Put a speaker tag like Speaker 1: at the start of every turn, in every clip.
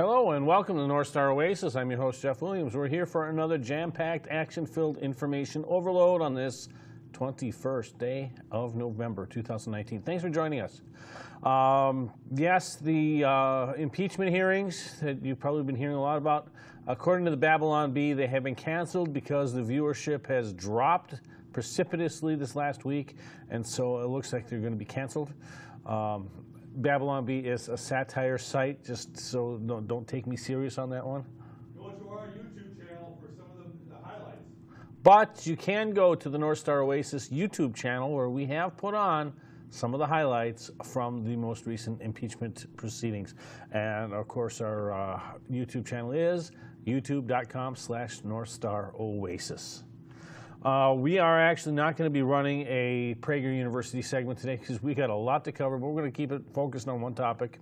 Speaker 1: Hello and welcome to North Star Oasis. I'm your host, Jeff Williams. We're here for another jam-packed, action-filled information overload on this 21st day of November 2019. Thanks for joining us. Um, yes, the uh, impeachment hearings that you've probably been hearing a lot about, according to the Babylon Bee, they have been canceled because the viewership has dropped precipitously this last week, and so it looks like they're going to be canceled. Um, Babylon Bee is a satire site, just so don't, don't take me serious on that one.
Speaker 2: Go to our YouTube channel for some of the, the highlights.
Speaker 1: But you can go to the North Star Oasis YouTube channel where we have put on some of the highlights from the most recent impeachment proceedings. And of course, our uh, YouTube channel is youtube.com slash North Star Oasis. Uh, we are actually not going to be running a Prager University segment today because we got a lot to cover, but we're going to keep it focused on one topic.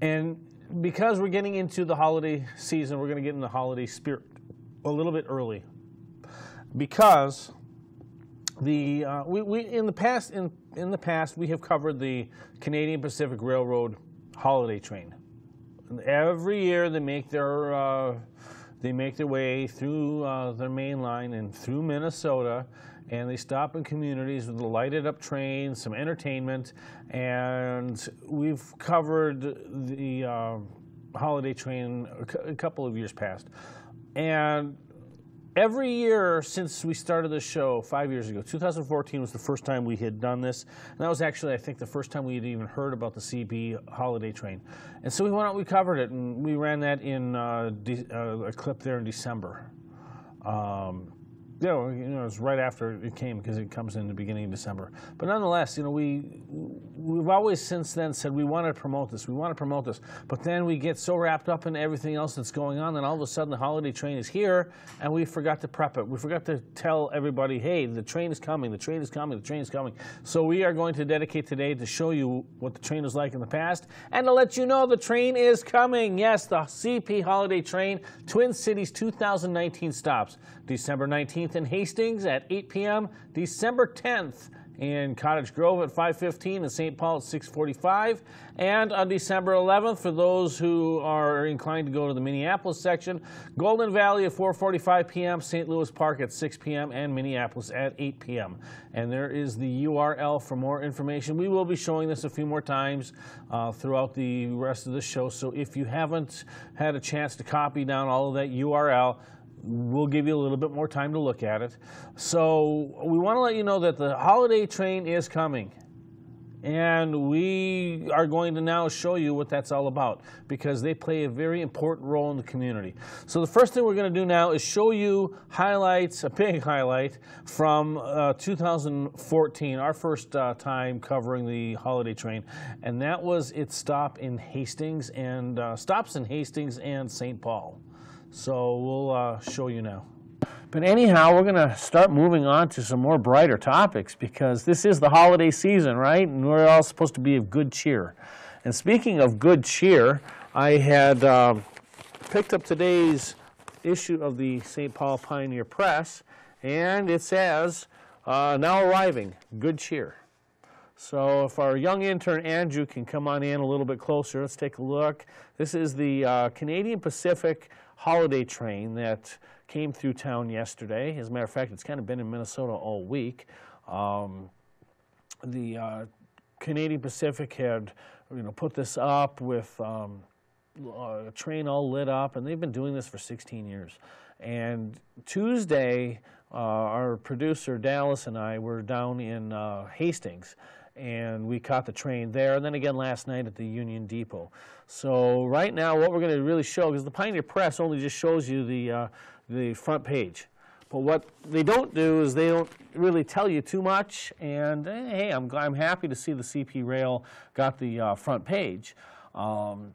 Speaker 1: And because we're getting into the holiday season, we're going to get in the holiday spirit a little bit early. Because the uh, we, we in the past in in the past we have covered the Canadian Pacific Railroad holiday train. And every year they make their uh, they make their way through uh, their main line and through Minnesota, and they stop in communities with a lighted up train, some entertainment, and we've covered the uh, holiday train a couple of years past. And every year since we started the show five years ago, 2014 was the first time we had done this. And that was actually, I think, the first time we had even heard about the CP holiday train. And so we went out, we covered it, and we ran that in uh, uh, a clip there in December. Um, know, you know, it was right after it came because it comes in the beginning of December. But nonetheless, you know, we we've always since then said we want to promote this, we want to promote this. But then we get so wrapped up in everything else that's going on, and all of a sudden the holiday train is here, and we forgot to prep it. We forgot to tell everybody, hey, the train is coming, the train is coming, the train is coming. So we are going to dedicate today to show you what the train was like in the past, and to let you know the train is coming. Yes, the CP holiday train, Twin Cities 2019 stops December 19th in Hastings at 8 p.m., December 10th in Cottage Grove at 5:15 and St. Paul at 6:45 and on December 11th for those who are inclined to go to the Minneapolis section Golden Valley at 4:45 p.m. St. Louis Park at 6 p.m. and Minneapolis at 8 p.m. and there is the URL for more information we will be showing this a few more times uh, throughout the rest of the show so if you haven't had a chance to copy down all of that URL We'll give you a little bit more time to look at it. So we want to let you know that the holiday train is coming. And we are going to now show you what that's all about because they play a very important role in the community. So the first thing we're going to do now is show you highlights, a big highlight from uh, 2014, our first uh, time covering the holiday train. And that was its stop in Hastings and uh, stops in Hastings and St. Paul. So we'll uh, show you now. But anyhow, we're going to start moving on to some more brighter topics because this is the holiday season, right? And we're all supposed to be of good cheer. And speaking of good cheer, I had um, picked up today's issue of the St. Paul Pioneer Press, and it says, uh, now arriving, good cheer. So if our young intern Andrew can come on in a little bit closer, let's take a look. This is the uh, Canadian Pacific holiday train that came through town yesterday. As a matter of fact, it's kind of been in Minnesota all week. Um, the uh, Canadian Pacific had, you know, put this up with um, a train all lit up, and they've been doing this for 16 years. And Tuesday, uh, our producer Dallas and I were down in uh, Hastings, and we caught the train there, and then again last night at the Union Depot. So right now, what we're going to really show, because the Pioneer Press only just shows you the, uh, the front page. But what they don't do is they don't really tell you too much, and hey, I'm, I'm happy to see the CP Rail got the uh, front page. Um,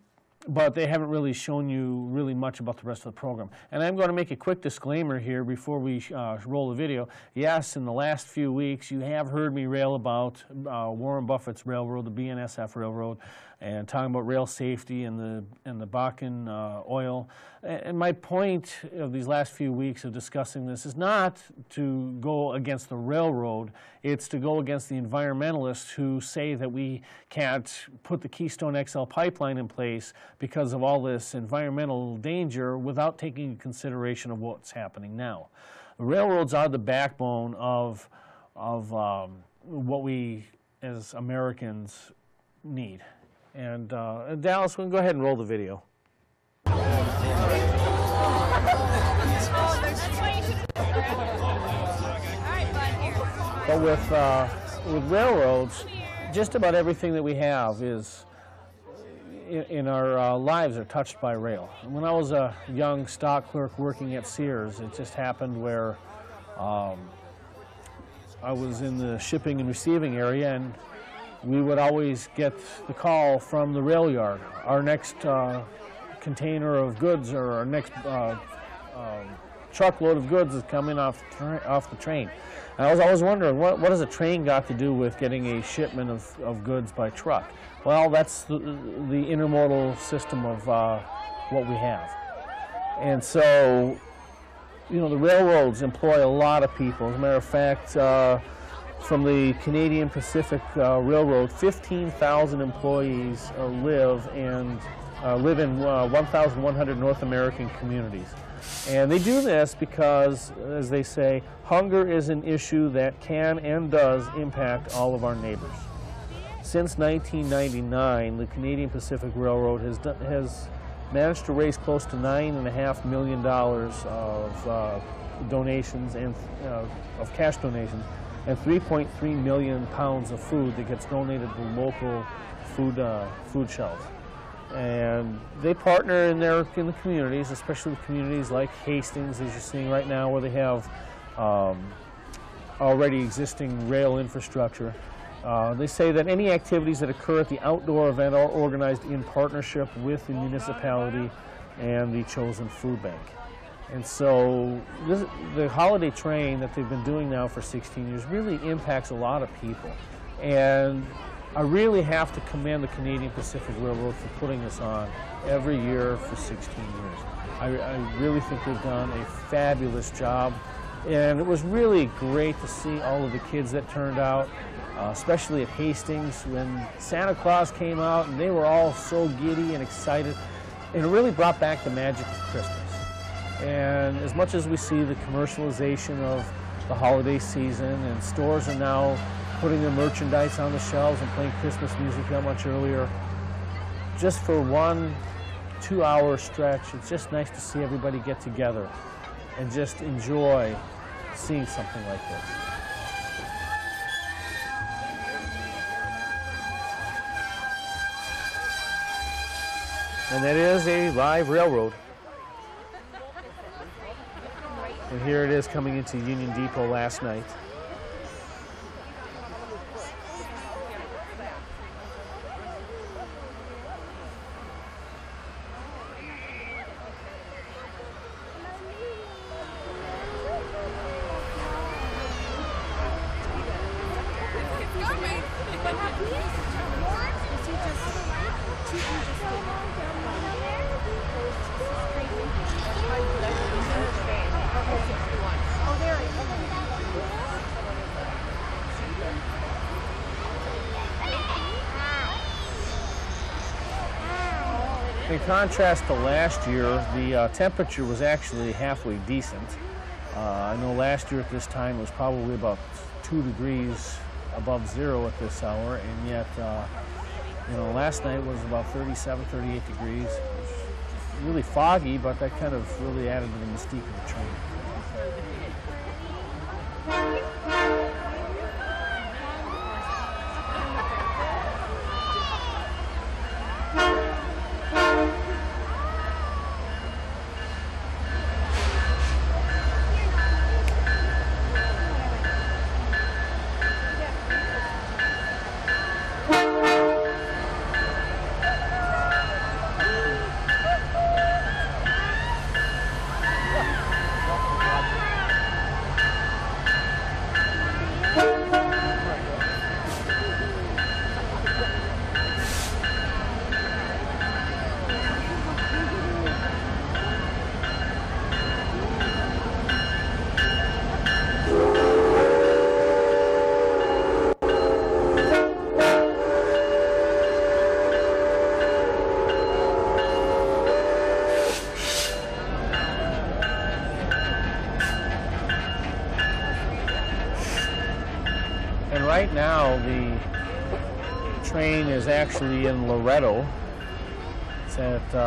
Speaker 1: but they haven't really shown you really much about the rest of the program. And I'm going to make a quick disclaimer here before we uh, roll the video. Yes, in the last few weeks, you have heard me rail about uh, Warren Buffett's railroad, the BNSF railroad, and talking about rail safety and the and the Bakken uh, oil. And my point of these last few weeks of discussing this is not to go against the railroad, it's to go against the environmentalists who say that we can't put the Keystone XL pipeline in place because of all this environmental danger without taking consideration of what's happening now. The railroads are the backbone of, of um, what we as Americans need. And uh, Dallas, we can go ahead and roll the video. But with, uh, with railroads, just about everything that we have is in, in our uh, lives are touched by rail. When I was a young stock clerk working at Sears, it just happened where um, I was in the shipping and receiving area and we would always get the call from the rail yard. Our next uh, container of goods or our next uh, um, truckload of goods is coming off, off the train. And I was always wondering, what, what has a train got to do with getting a shipment of, of goods by truck? Well, that's the, the intermodal system of uh, what we have. And so, you know, the railroads employ a lot of people. As a matter of fact, uh, from the Canadian Pacific uh, Railroad, 15,000 employees uh, live and uh, live in uh, 1,100 North American communities. And they do this because, as they say, hunger is an issue that can and does impact all of our neighbors. Since 1999, the Canadian Pacific Railroad has, done, has managed to raise close to $9.5 million of uh, donations and uh, of cash donations and 3.3 million pounds of food that gets donated to local food, uh, food shelves. And they partner in their in the communities, especially with communities like Hastings, as you're seeing right now, where they have um, already existing rail infrastructure. Uh, they say that any activities that occur at the outdoor event are organized in partnership with the municipality and the chosen food bank. And so this, the holiday train that they've been doing now for 16 years really impacts a lot of people. And I really have to commend the Canadian Pacific Railroad for putting this on every year for 16 years. I, I really think they've done a fabulous job. And it was really great to see all of the kids that turned out, uh, especially at Hastings when Santa Claus came out and they were all so giddy and excited. And it really brought back the magic of Christmas. And as much as we see the commercialization of the holiday season and stores are now putting their merchandise on the shelves and playing Christmas music that much earlier, just for one two hour stretch, it's just nice to see everybody get together and just enjoy seeing something like this. And that is a live railroad. And here it is coming into Union Depot last night. In contrast to last year, the uh, temperature was actually halfway decent. Uh, I know last year at this time was probably about two degrees above zero at this hour, and yet, uh, you know, last night was about 37, 38 degrees. really foggy, but that kind of really added to the mystique of the train.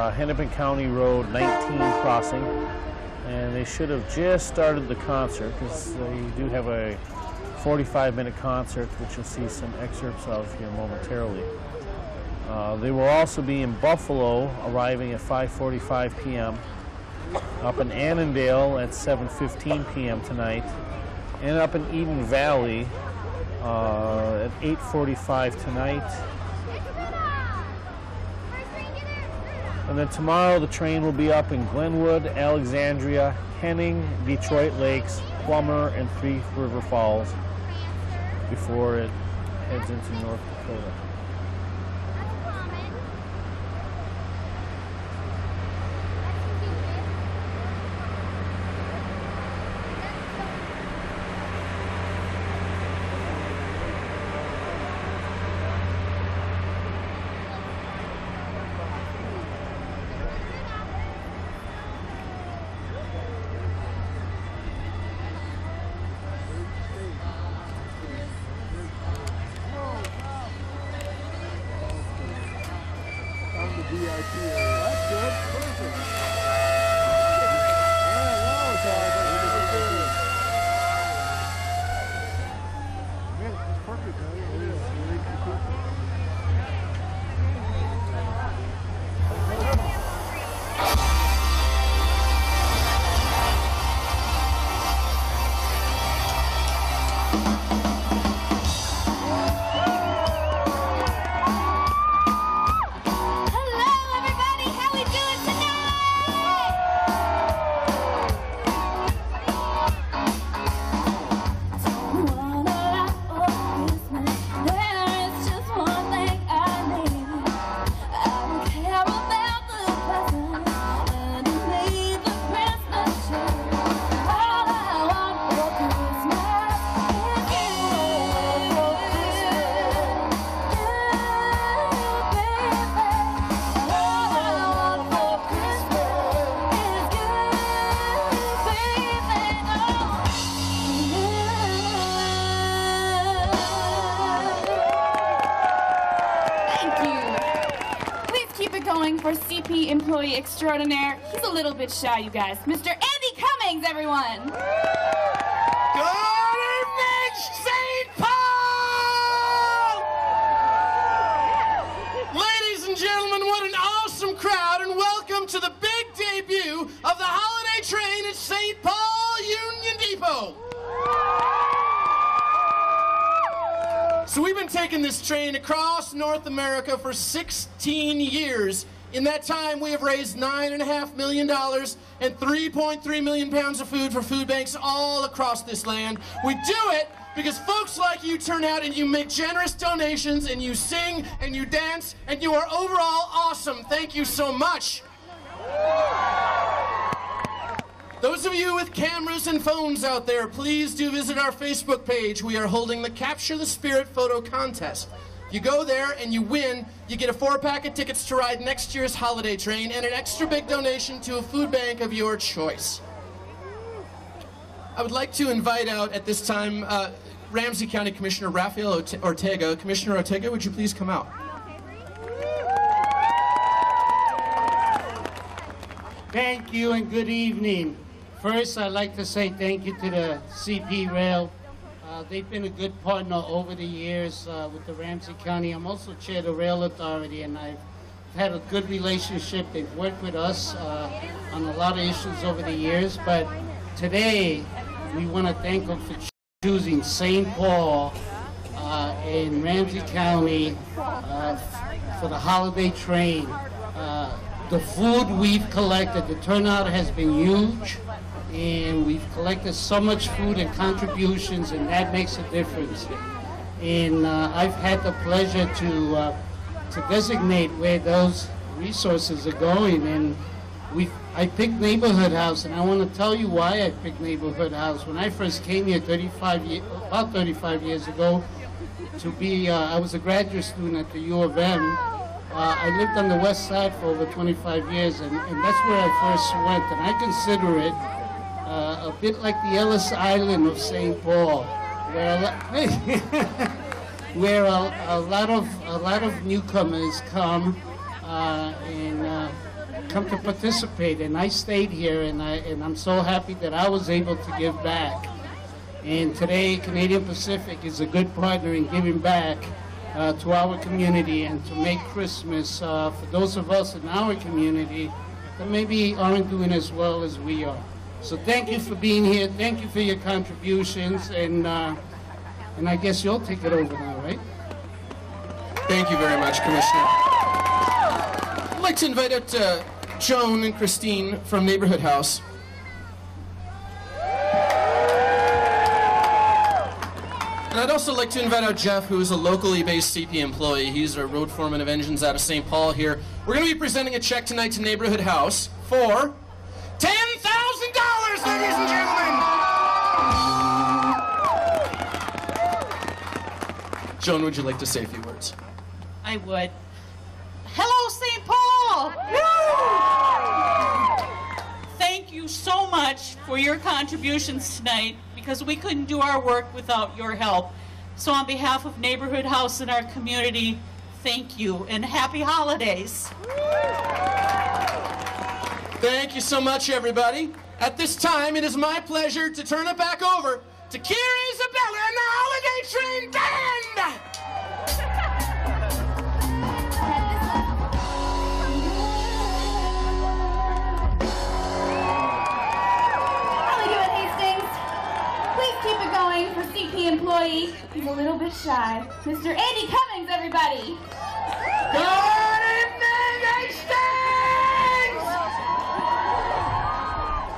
Speaker 1: Uh, Hennepin County Road 19 crossing. And they should have just started the concert because they do have a 45 minute concert, which you'll see some excerpts of here momentarily. Uh, they will also be in Buffalo, arriving at 5:45 p.m. Up in Annandale at 7:15 p.m. tonight, and up in Eden Valley uh, at 8:45 tonight. And then tomorrow the train will be up in Glenwood, Alexandria, Henning, Detroit Lakes, Plummer, and Thief River Falls before it heads into North Dakota.
Speaker 3: Extraordinaire. He's a little bit shy, you guys. Mr. Andy Cummings, everyone.
Speaker 4: Good evening, St. Paul! Ladies and gentlemen, what an awesome crowd, and welcome to the big debut of the holiday train at St. Paul Union Depot. So we've been taking this train across North America for 16 years. In that time, we have raised $9.5 million and 3.3 million pounds of food for food banks all across this land. We do it because folks like you turn out and you make generous donations and you sing and you dance and you are overall awesome. Thank you so much. Those of you with cameras and phones out there, please do visit our Facebook page. We are holding the Capture the Spirit photo contest. You go there and you win, you get a four pack of tickets to ride next year's holiday train and an extra big donation to a food bank of your choice. I would like to invite out at this time uh, Ramsey County Commissioner Rafael Orte- Ortega. Commissioner Ortega, would you please come out?
Speaker 5: Thank you and good evening. First, I'd like to say thank you to the CP Rail. Uh, they've been a good partner over the years uh, with the Ramsey County. I'm also chair of the Rail Authority, and I've had a good relationship. They've worked with us uh, on a lot of issues over the years. But today, we want to thank them for choosing St. Paul uh, in Ramsey County uh, for the holiday train. The food we've collected, the turnout has been huge, and we've collected so much food and contributions, and that makes a difference. And uh, I've had the pleasure to uh, to designate where those resources are going, and we I picked Neighborhood House, and I want to tell you why I picked Neighborhood House. When I first came here 35 years, about 35 years ago, to be, uh, I was a graduate student at the U of M. Uh, I lived on the west side for over 25 years, and, and that's where I first went. And I consider it uh, a bit like the Ellis Island of St. Paul. where a lot, where a, a lot of a lot of newcomers come uh, and uh, come to participate. And I stayed here, and I and I'm so happy that I was able to give back. And today, Canadian Pacific is a good partner in giving back uh, to our community and to make Christmas uh, for those of us in our community that maybe aren't doing as well as we are. So thank you for being here. Thank you for your contributions, and uh, and I guess you'll take it over now, right?
Speaker 4: Thank you very much, Commissioner. I'd like to invite out uh, Joan and Christine from Neighborhood House. And I'd also like to invite out Jeff, who is a locally based CP employee. He's a road foreman of engines out of St. Paul here. We're going to be presenting a check tonight to Neighborhood House for $10,000, ladies and gentlemen. Joan, would you like to say a few words?
Speaker 6: I would. Hello, St. Paul! Thank you so much for your contributions tonight because we couldn't do our work without your help. So, on behalf of Neighborhood House and our community, thank you and happy holidays.
Speaker 4: Thank you so much, everybody. At this time, it is my pleasure to turn it back over to Kira Isabella and the Holiday Train Band!
Speaker 3: How we doing, Hastings? Please keep it going for CP employee. He's a little bit shy. Mr. Andy Cummings, everybody.
Speaker 4: Good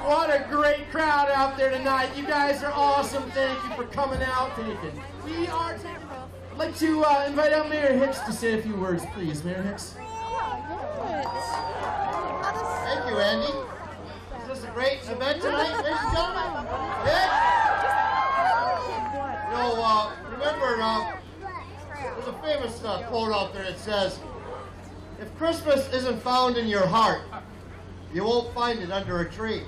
Speaker 4: What a great crowd out there tonight. You guys are awesome. Thank you for coming out. Taking. We are. I'd like to uh, invite out Mayor Hicks to say a few words, please. Mayor Hicks.
Speaker 7: Thank you, Andy. Is this a great event tonight, ladies and gentlemen? Yeah? You know, uh, remember, uh, there's a famous uh, quote out there that says, if Christmas isn't found in your heart, you won't find it under a tree.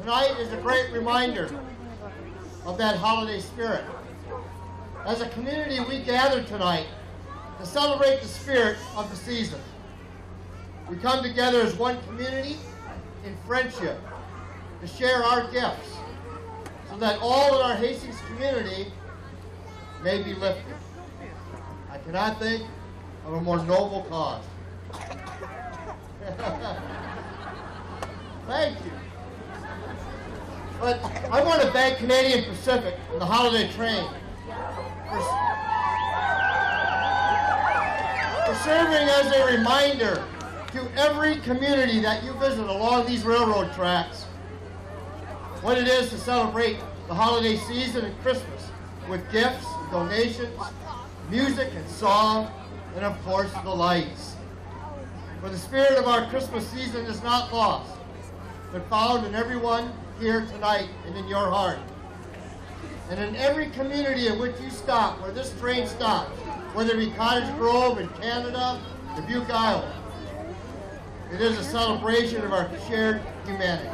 Speaker 7: Tonight is a great reminder of that holiday spirit. As a community, we gather tonight to celebrate the spirit of the season. We come together as one community in friendship to share our gifts so that all in our Hastings community may be lifted. I cannot think of a more noble cause. Thank you. But I want to thank Canadian Pacific and the Holiday Train for, for serving as a reminder to every community that you visit along these railroad tracks what it is to celebrate the holiday season and Christmas with gifts, donations, music and song, and of course the lights. For the spirit of our Christmas season is not lost, but found in everyone here tonight and in your heart. And in every community in which you stop, where this train stops, whether it be Cottage Grove in Canada, Dubuque, Iowa, it is a celebration of our shared humanity.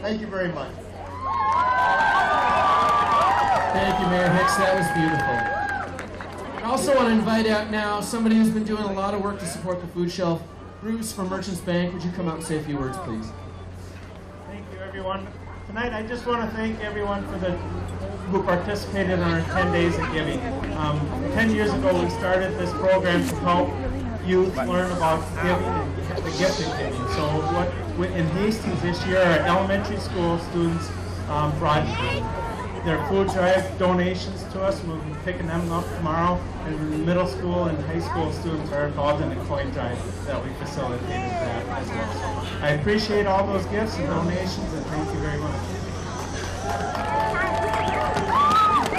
Speaker 7: Thank you very much.
Speaker 4: Thank you, Mayor Hicks. That was beautiful. I also want to invite out now somebody who's been doing a lot of work to support the food shelf. Bruce from Merchants Bank, would you come out and say a few words, please?
Speaker 8: Thank you, everyone. Tonight, I just want to thank everyone for the who participated in our 10 days of giving. Um, 10 years ago, we started this program to help youth learn about giving the gift of giving. So, what in Hastings this year, our elementary school students um, brought their food drive donations to us. We'll be picking them up tomorrow. And middle school and high school students are involved in the coin drive that we facilitated that as well. I appreciate all those gifts and donations, and thank you very much.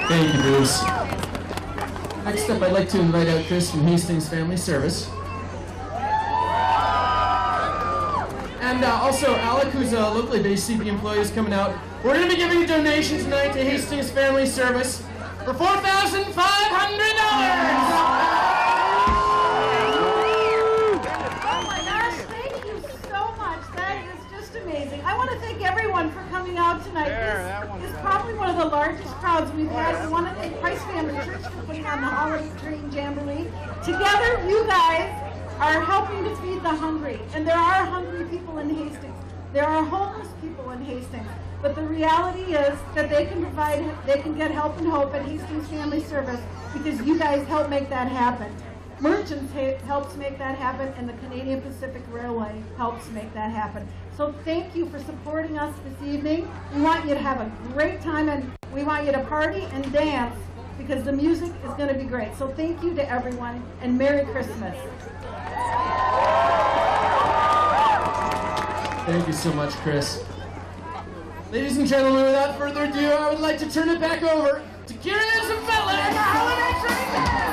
Speaker 4: Thank you, Bruce. Next up, I'd like to invite out Chris from Hastings Family Service. And uh, also, Alec, who's a locally based CP employee, is coming out. We're going to be giving a donation tonight to Hastings Family Service for $4,500!
Speaker 9: Oh my gosh, thank you so much. That is just amazing. I want to thank everyone everyone for coming out tonight. This is probably one of the largest crowds we've had. We want to thank Christ Family Church for putting on the Holiday Train Jamboree. Together, you guys are helping to feed the hungry. And there are hungry people in Hastings. There are homeless people in Hastings. But the reality is that they can provide, they can get help and hope at Hastings Family Service because you guys help make that happen. Merchants ha- helps make that happen, and the Canadian Pacific Railway helps make that happen. So thank you for supporting us this evening. We want you to have a great time, and we want you to party and dance because the music is going to be great. So thank you to everyone, and Merry Christmas.
Speaker 4: Thank you so much, Chris. Ladies and gentlemen, without further ado, I would like to turn it back over to Kira Isabella. And the Holiday Train Band.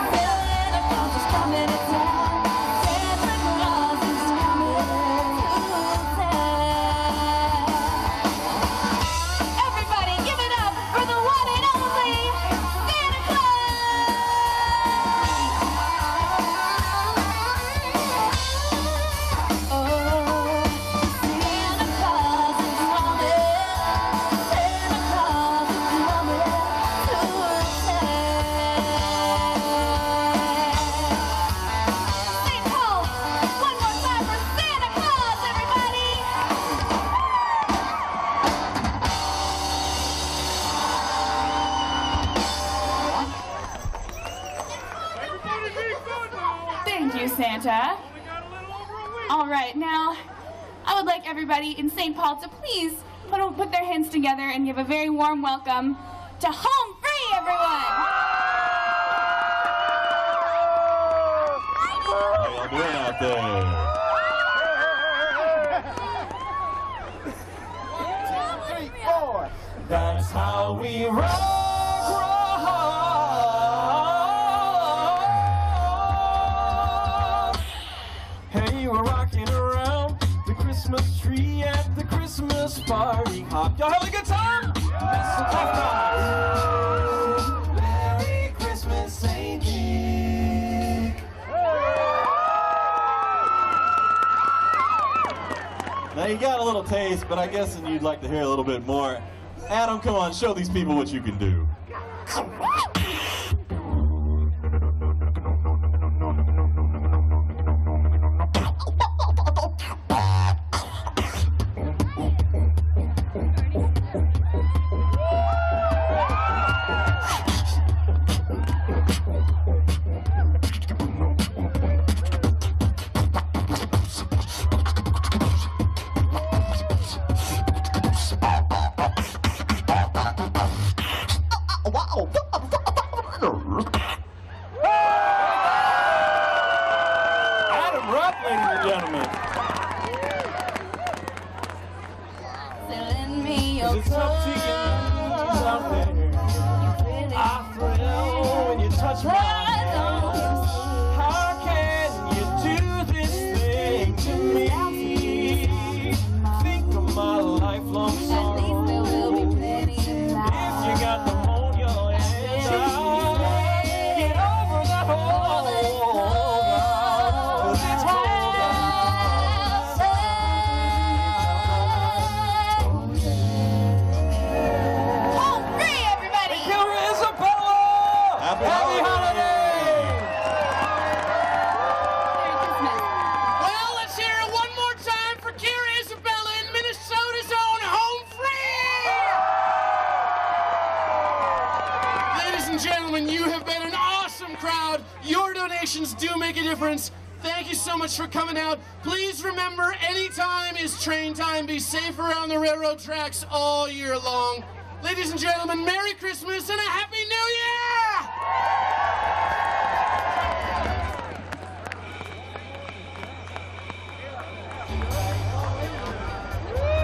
Speaker 3: Santa.
Speaker 10: All right, now I would like everybody in St. Paul to please put, put their hands together and give a very warm welcome to Home Free, everyone.
Speaker 11: How y'all doing out there? That's how we rock, Christmas party hop. Y'all having a good time? Merry Christmas, Saint. Now you got a little taste, but I guess you'd like to hear a little bit more. Adam, come on, show these people what you can do.
Speaker 4: Railroad tracks all year long. Ladies and gentlemen, Merry Christmas and a Happy New Year!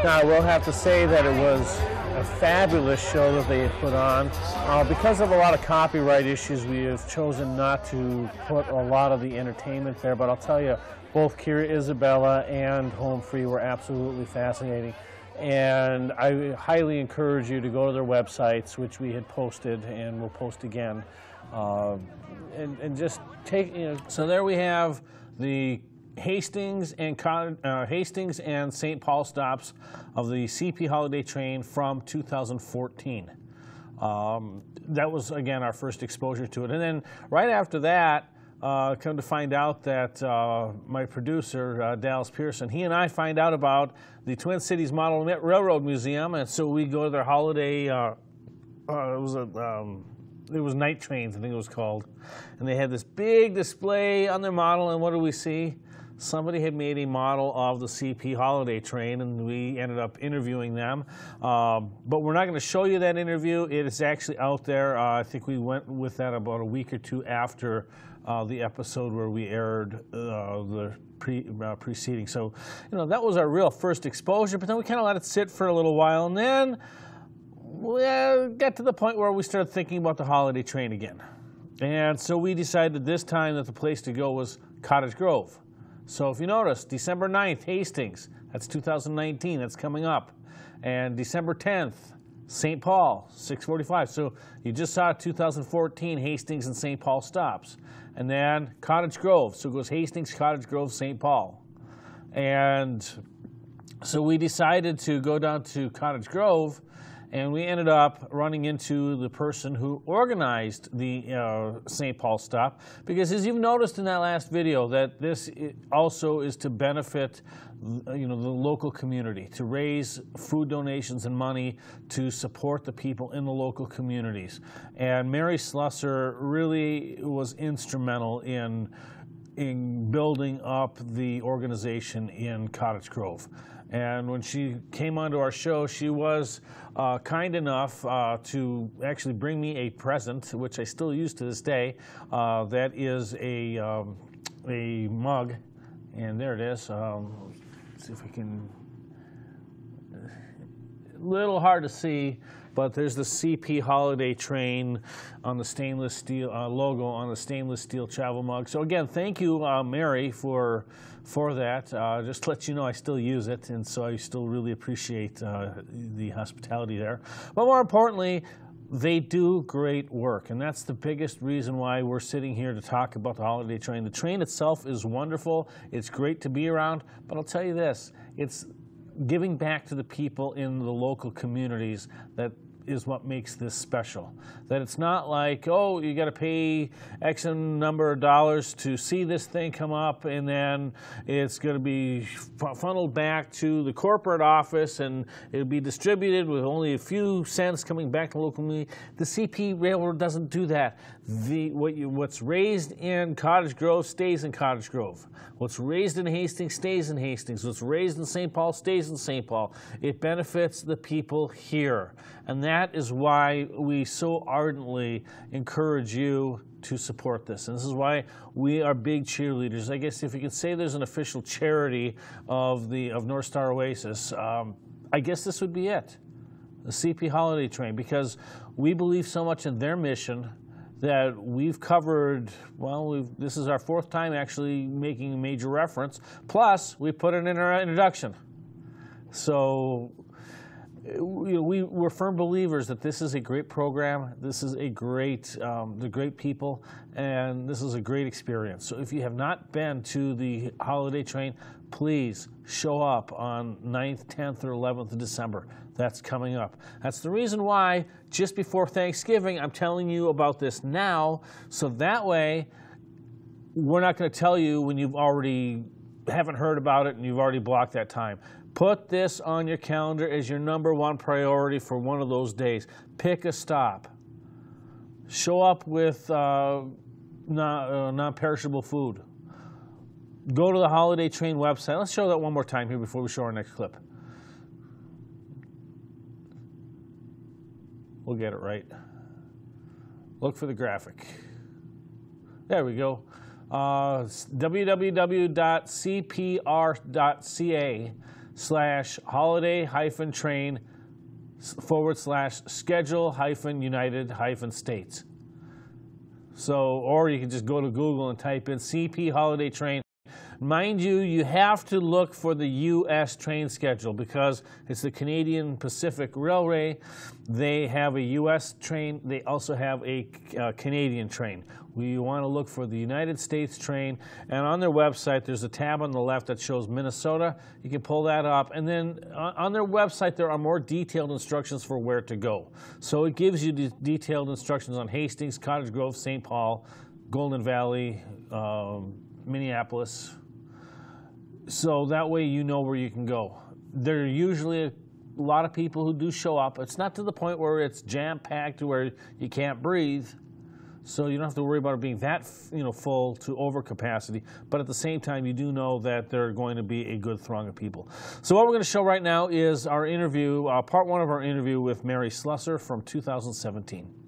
Speaker 1: Now, I will have to say that it was a fabulous show that they put on. Uh, because of a lot of copyright issues, we have chosen not to put a lot of the entertainment there. But I'll tell you, both Kira Isabella and Home Free were absolutely fascinating. And I highly encourage you to go to their websites, which we had posted and will post again. Uh, and, and just take, you know. So there we have the Hastings and uh, Hastings and St. Paul stops of the CP Holiday Train from 2014. Um, that was again our first exposure to it, and then right after that, uh, come to find out that uh, my producer uh, Dallas Pearson, he and I find out about the Twin Cities Model Railroad Museum, and so we go to their holiday. Uh, uh, it was a um, it was night trains, I think it was called, and they had this big display on their model, and what do we see? Somebody had made a model of the CP holiday train, and we ended up interviewing them. Um, but we're not going to show you that interview. It is actually out there. Uh, I think we went with that about a week or two after uh, the episode where we aired uh, the pre, uh, preceding. So, you know, that was our real first exposure. But then we kind of let it sit for a little while, and then we uh, got to the point where we started thinking about the holiday train again. And so we decided this time that the place to go was Cottage Grove. So if you notice, December 9th, Hastings, that's 2019, that's coming up. And December 10th, St. Paul, 645. So you just saw 2014 Hastings and St. Paul stops. And then Cottage Grove. So it goes Hastings, Cottage Grove, St. Paul. And so we decided to go down to Cottage Grove and we ended up running into the person who organized the uh, St. Paul stop because as you've noticed in that last video that this also is to benefit you know the local community to raise food donations and money to support the people in the local communities and Mary Slusser really was instrumental in in building up the organization in Cottage Grove. And when she came onto our show, she was uh, kind enough uh, to actually bring me a present, which I still use to this day. Uh, that is a, um, a mug. And there it is. Um, see if we can. A little hard to see, but there's the CP holiday train on the stainless steel uh, logo on the stainless steel travel mug. So again, thank you, uh, Mary, for for that. Uh, just let you know, I still use it, and so I still really appreciate uh, the hospitality there. But more importantly, they do great work, and that's the biggest reason why we're sitting here to talk about the holiday train. The train itself is wonderful. It's great to be around, but I'll tell you this: it's giving back to the people in the local communities that is what makes this special. That it's not like, oh, you got to pay X number of dollars to see this thing come up, and then it's going to be funneled back to the corporate office, and it'll be distributed with only a few cents coming back to local community. The CP Railroad doesn't do that. The, what you, what's raised in Cottage Grove stays in Cottage Grove. What's raised in Hastings stays in Hastings. What's raised in St. Paul stays in St. Paul. It benefits the people here. And that is why we so ardently encourage you to support this. And this is why we are big cheerleaders. I guess if you could say there's an official charity of the of North Star Oasis, um, I guess this would be it. The CP Holiday Train, because we believe so much in their mission that we've covered, well, we've, this is our fourth time actually making a major reference. Plus, we put it in our introduction. So we, we, we're firm believers that this is a great program. This is a great, um, the great people, and this is a great experience. So if you have not been to the holiday train, please show up on 9th, 10th, or 11th of December. That's coming up. That's the reason why just before Thanksgiving, I'm telling you about this now, so that way we're not going to tell you when you've already haven't heard about it and you've already blocked that time. Put this on your calendar as your number one priority for one of those days. Pick a stop. Show up with uh, non, uh, perishable food. Go to the Holiday Train website. Let's show that one more time here before we show our next clip. We'll get it right. Look for the graphic. There we go. Uh, www.cpr.ca slash holiday hyphen train forward slash schedule hyphen united hyphen states. So, or you can just go to Google and type in CP holiday train Mind you, you have to look for the U.S. train schedule because it's the Canadian Pacific Railway. They have a U.S. train. They also have a uh, Canadian train. We want to look for the United States train, and on their website, there's a tab on the left that shows Minnesota. You can pull that up, and then on on their website, there are more detailed instructions for where to go. So it gives you de- detailed instructions on Hastings, Cottage Grove, St. Paul, Golden Valley, um, Minneapolis. So that way you know where you can go. There are usually a lot of people who do show up. It's not to the point where it's jam packed to where you can't breathe. So you don't have to worry about it being that you know full to over capacity. But at the same time, you do know that there are going to be a good throng of people. So what we're going to show right now is our interview, uh, part one of our interview with Mary Slusser from 2017.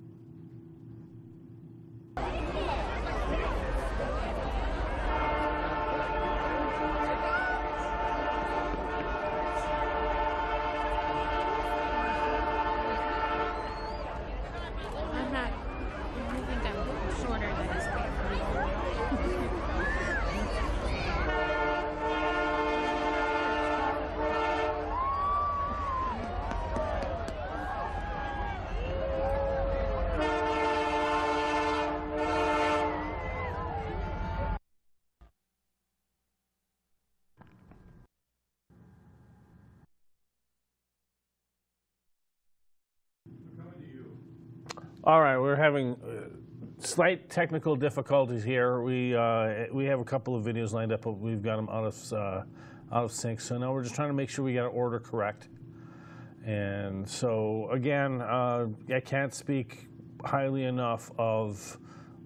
Speaker 1: All right, we're having uh, slight technical difficulties here. We uh, we have a couple of videos lined up, but we've got them out of uh, out of sync. So now we're just trying to make sure we got order correct. And so again, uh, I can't speak highly enough of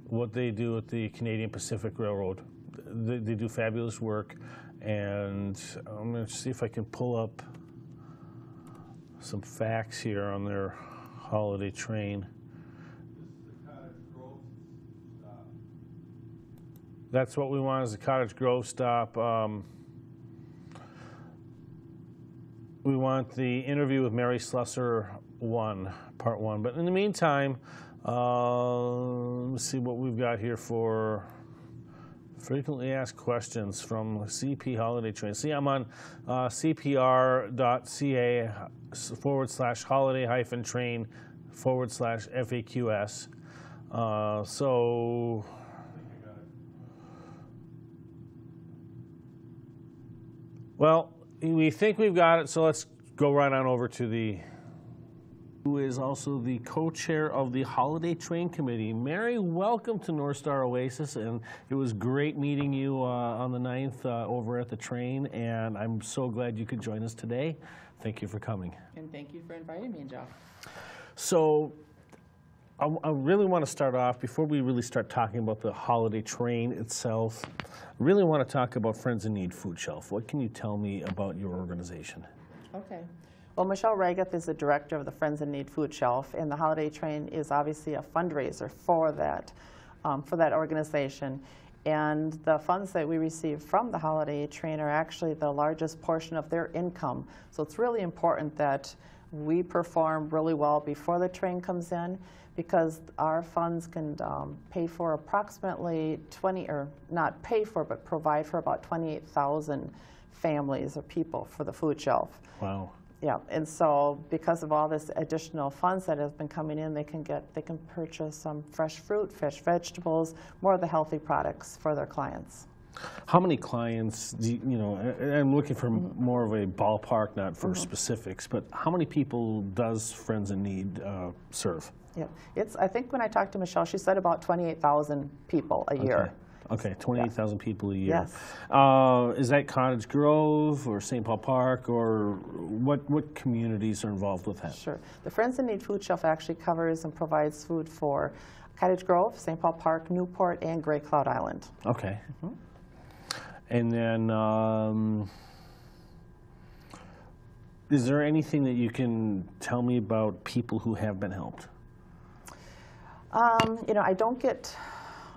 Speaker 1: what they do at the Canadian Pacific Railroad. They, they do fabulous work, and I'm going to see if I can pull up some facts here on their holiday train. That's what we want is the Cottage Grove stop. Um, we want the interview with Mary Slusser one, part one. But in the meantime, uh, let's see what we've got here for frequently asked questions from CP Holiday Train. See, I'm on uh, cpr.ca forward slash holiday hyphen train forward slash FAQS. Uh, so Well, we think we've got it, so let's go right on over to the who is also the co-chair of the Holiday Train Committee. Mary, welcome to North Star Oasis, and it was great meeting you uh, on the 9th uh, over at the train, and I'm so glad you could join us today. Thank you for coming.
Speaker 12: And thank you for inviting me, Joe.
Speaker 1: So I, I really want to start off, before we really start talking about the holiday train itself, I really want to talk about Friends in Need Food Shelf. What can you tell me about your organization?
Speaker 12: Okay. Well, Michelle Regath is the director of the Friends in Need Food Shelf, and the Holiday Train is obviously a fundraiser for that, um, for that organization. And the funds that we receive from the Holiday Train are actually the largest portion of their income. So it's really important that we perform really well before the train comes in because our funds can um, pay for approximately 20, or not pay for, but provide for about 28,000 families or people for the food shelf.
Speaker 1: Wow.
Speaker 12: Yeah, and so because of all this additional funds that have been coming in, they can get, they can purchase some fresh fruit, fresh vegetables, more of the healthy products for their clients.
Speaker 1: How many clients, do you, you know, I- I'm looking for more of a ballpark, not for specifics, but how many people does Friends in Need uh, serve?
Speaker 12: Yeah, it's, I think when I talked to Michelle, she said about 28,000 people a year.
Speaker 1: Okay, 28,000 people a year.
Speaker 12: Yes.
Speaker 1: Uh, is that Cottage Grove or St. Paul Park or what, what communities are involved with that?
Speaker 12: Sure. The Friends in Need Food Shelf actually covers and provides food for Cottage Grove, St. Paul Park, Newport, and Gray Cloud Island.
Speaker 1: Okay. And then, um, is there anything that you can tell me about people who have been helped?
Speaker 12: Um, you know, I don't get,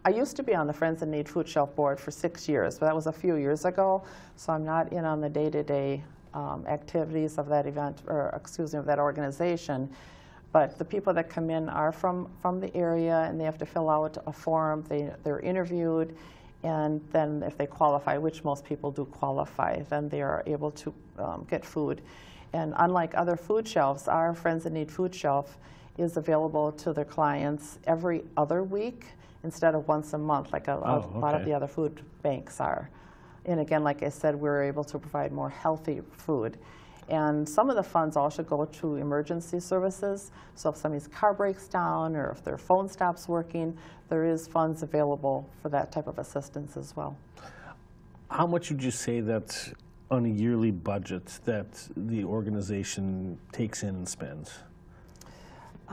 Speaker 12: I used to be on the Friends in Need Food Shelf Board for six years, but that was a few years ago, so I'm not in on the day-to-day um, activities of that event, or excuse me, of that organization. But the people that come in are from, from the area, and they have to fill out a form. They, they're interviewed, And then if they qualify, which most people do qualify, then they are able to um, get food. And unlike other food shelves, our Friends in Need food shelf is available to their clients every other week instead of once a month, like a, a
Speaker 1: Oh,
Speaker 12: lot of the other food banks are. And again, like I said, we're able to provide more healthy food. And some of the funds also go to emergency services. So if somebody's car breaks down or if their phone stops working, there is funds available for that type of assistance as well.
Speaker 1: How much would you say that on a yearly budget that the organization takes in and spends?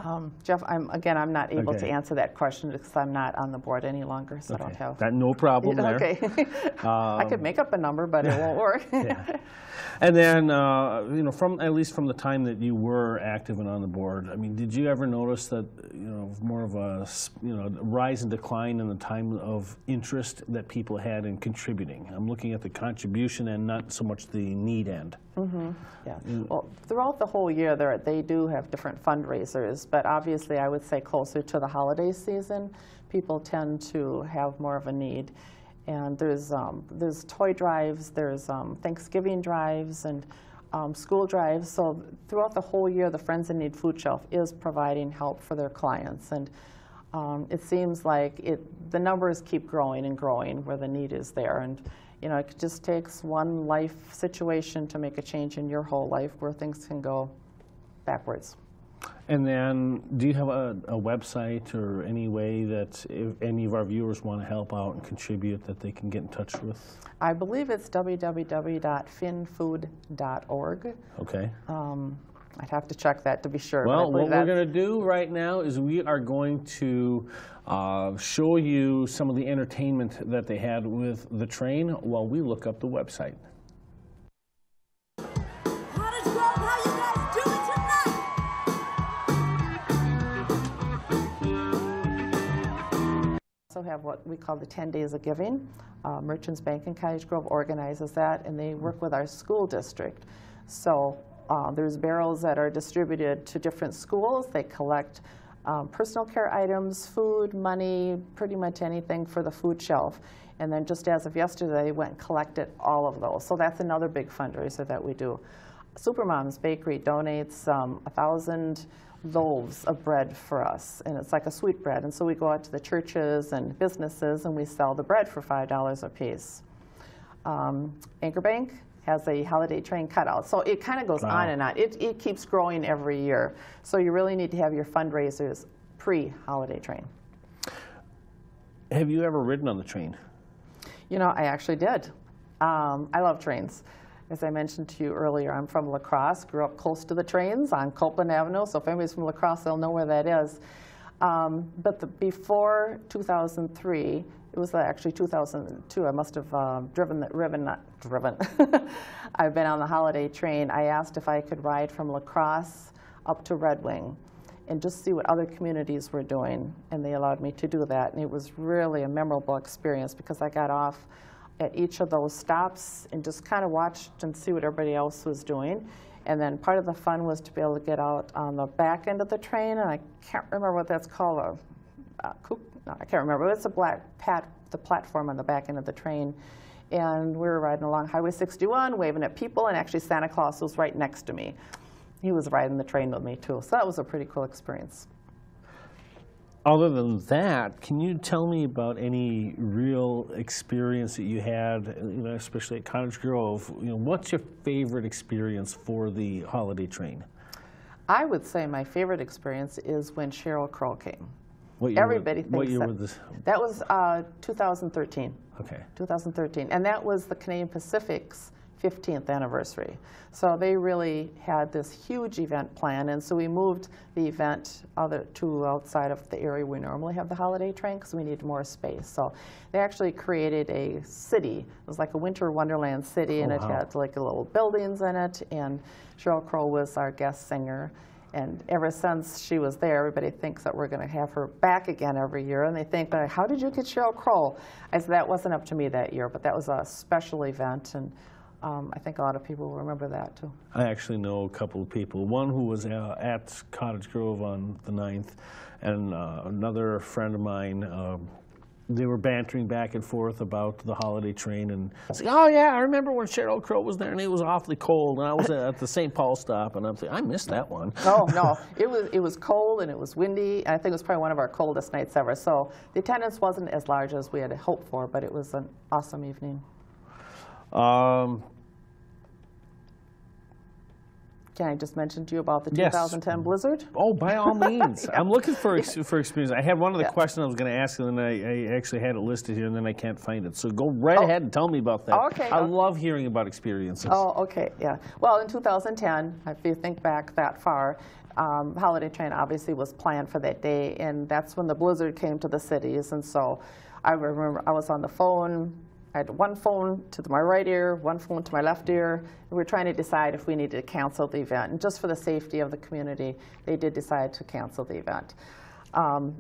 Speaker 12: Um, Jeff, I'm, again, I'm not able to
Speaker 1: Okay.
Speaker 12: answer that question because I'm not on the board any longer, so I don't
Speaker 1: Okay.
Speaker 12: have.
Speaker 1: That no problem there.
Speaker 12: Okay. I could
Speaker 1: Um,
Speaker 12: make up a number, but it won't work.
Speaker 1: yeah. And then, uh, you know, from at least from the time that you were active and on the board, I mean, did you ever notice that, you know, more of a, s- you know, rise and decline in the time of interest that people had in contributing? I'm looking at the contribution and not so much the need end.
Speaker 12: hmm Yeah. Well, throughout the whole year, there, they do have different fundraisers, but obviously, I would say closer to the holiday season, people tend to have more of a need. And there's um, there's toy drives, there's um, Thanksgiving drives, and um, school drives. So throughout the whole year, the Friends in Need Food Shelf is providing help for their clients, and um, it seems like it the numbers keep growing and growing where the need is there. And you know, it just takes one life situation to make a change in your whole life where things can go backwards.
Speaker 1: And then, do you have a, a website or any way that if any of our viewers want to help out and contribute, that they can get in touch with?
Speaker 12: I believe it's www.finfood.org.
Speaker 1: Okay.
Speaker 12: Um, I'd have to check that to be sure.
Speaker 1: Well, what we're going to do right now is we are going to uh, show you some of the entertainment that they had with the train while we look up the website.
Speaker 12: Also have what we call the 10 Days of Giving. Uh, Merchants Bank in Cottage Grove organizes that, and they work with our school district. So uh, there's barrels that are distributed to different schools. They collect um, personal care items, food, money, pretty much anything for the food shelf. And then just as of yesterday, they went and collected all of those. So that's another big fundraiser that we do. Supermom's Bakery donates um, a thousand loaves of bread for us, and it's like a sweet bread. And so we go out to the churches and businesses, and we sell the bread for five dollars a piece. Um, Anchor Bank has a holiday train cutout, so it kind of goes
Speaker 1: Wow.
Speaker 12: on and on. It, it keeps growing every year. So you really need to have your fundraisers pre-holiday train.
Speaker 1: Have you ever ridden on the train?
Speaker 12: You know, I actually did. Um, I love trains. As I mentioned to you earlier, I'm from La Crosse, grew up close to the trains on Copeland Avenue, so if anybody's from La Crosse, they'll know where that is. Um, but the, before 2003, it was actually 2002, I must have um, driven, the, driven, not driven. I've been on the holiday train. I asked if I could ride from La Crosse up to Red Wing and just see what other communities were doing. And they allowed me to do that. And it was really a memorable experience because I got off at each of those stops and just kind of watched and see what everybody else was doing. And then part of the fun was to be able to get out on the back end of the train, and I can't remember what that's called, a, a coop? No, I can't remember. It's a black pat, the platform on the back end of the train. And we were riding along Highway 61, waving at people, and actually Santa Claus was right next to me. He was riding the train with me too, so that was a pretty cool experience.
Speaker 1: Other than that, can you tell me about any real experience that you had, you know, especially at Cottage Grove? You know, what's your favorite experience for the holiday train?
Speaker 12: I would say my favorite experience is when Sheryl Crow came.
Speaker 1: What year
Speaker 12: Everybody
Speaker 1: what
Speaker 12: thinks that.
Speaker 1: was?
Speaker 12: That was uh, 2013.
Speaker 1: Okay.
Speaker 12: 2013. And that was the Canadian Pacific's 15th anniversary. So they really had this huge event plan, And so we moved the event other, to outside of the area we normally have the holiday train because we needed more space. So they actually created a city. It was like a winter wonderland city, and
Speaker 1: Oh,
Speaker 12: it
Speaker 1: wow.
Speaker 12: had like little buildings in it. And Sheryl Crow was our guest singer. And ever since she was there, everybody thinks that we're going to have her back again every year. And they think, how did you get Sheryl Crow? I said, that wasn't up to me that year, but that was a special event. And um, I think a lot of people will remember that too.
Speaker 1: I actually know a couple of people. One who was uh, at Cottage Grove on the 9th, and uh, another friend of mine um, they were bantering back and forth about the holiday train, and like, oh yeah, I remember when Sheryl Crow was there, and it was awfully cold, and I was at the St. Paul stop, and I'm thinking, I missed that one.
Speaker 12: Oh no, it was it was cold and it was windy. I think it was probably one of our coldest nights ever. So the attendance wasn't as large as we had hoped for, but it was an awesome evening.
Speaker 1: Um,
Speaker 12: Can I just mention to you about the
Speaker 1: Yes.
Speaker 12: 2010 blizzard?
Speaker 1: Oh, by all means. I'm looking for ex- for experience. I had one other
Speaker 12: Yeah.
Speaker 1: questions I was going to ask, and then I, I actually had it listed here, and then I can't find it. So go right ahead and tell me about that.
Speaker 12: Oh, okay.
Speaker 1: I love hearing about experiences.
Speaker 12: Oh, okay, yeah. Well, in 2010, if you think back that far, um, Holiday Train obviously was planned for that day, and that's when the blizzard came to the cities. And so I remember I was on the phone. I had one phone to my right ear, one phone to my left ear. We were trying to decide if we needed to cancel the event. And just for the safety of the community, they did decide to cancel the event. Um,